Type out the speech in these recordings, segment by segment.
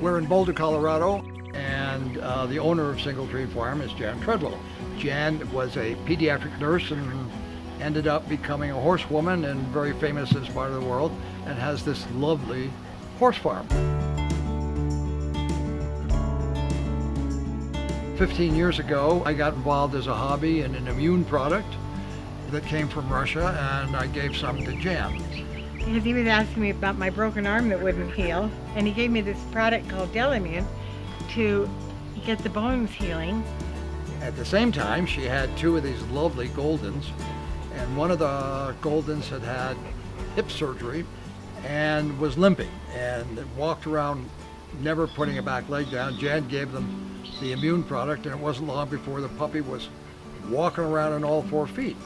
we're in Boulder, Colorado, and uh, the owner of Single Tree Farm is Jan Treadwell. Jan was a pediatric nurse and ended up becoming a horsewoman and very famous in this part of the world and has this lovely horse farm. 15 years ago, I got involved as a hobby in an immune product that came from Russia and I gave some to Jan. Because he was asking me about my broken arm that wouldn't heal, and he gave me this product called Del-Immune to get the bones healing. At the same time, she had two of these lovely Goldens, and one of the Goldens had had hip surgery and was limping and walked around never putting a back leg down. Jan gave them the immune product, and it wasn't long before the puppy was walking around on all four feet.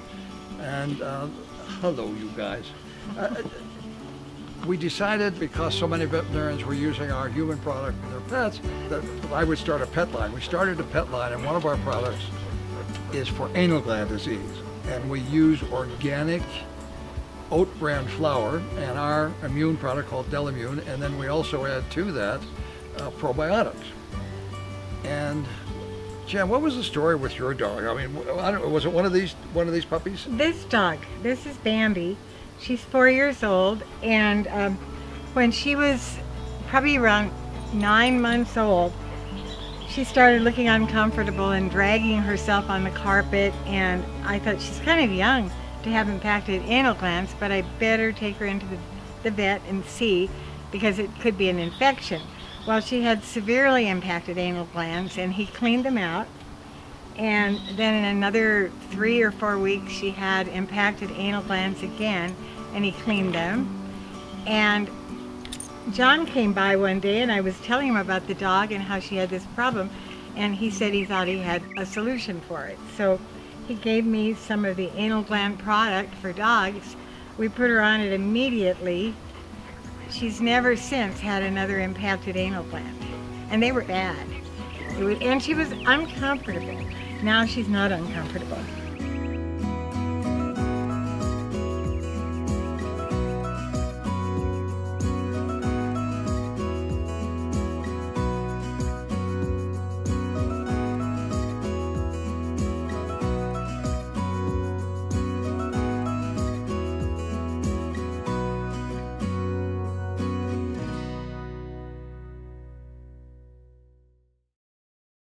And uh, hello, you guys. Uh, we decided because so many veterinarians were using our human product for their pets that I would start a pet line. We started a pet line and one of our products is for anal gland disease. And we use organic oat bran flour and our immune product called Del-Immune. And then we also add to that uh, probiotics. And Jan, what was the story with your dog? I mean, I was it one of these one of these puppies? This dog, this is Bambi. She's four years old, and um, when she was probably around nine months old, she started looking uncomfortable and dragging herself on the carpet. And I thought she's kind of young to have impacted anal glands, but I better take her into the, the vet and see because it could be an infection. Well, she had severely impacted anal glands, and he cleaned them out. And then in another three or four weeks, she had impacted anal glands again, and he cleaned them. And John came by one day, and I was telling him about the dog and how she had this problem, and he said he thought he had a solution for it. So he gave me some of the anal gland product for dogs. We put her on it immediately. She's never since had another impacted anal gland, and they were bad. And she was uncomfortable. Now she's not uncomfortable.